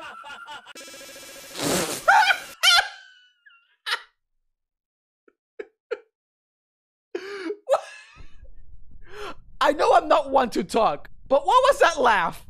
I know I'm not one to talk, but what was that laugh?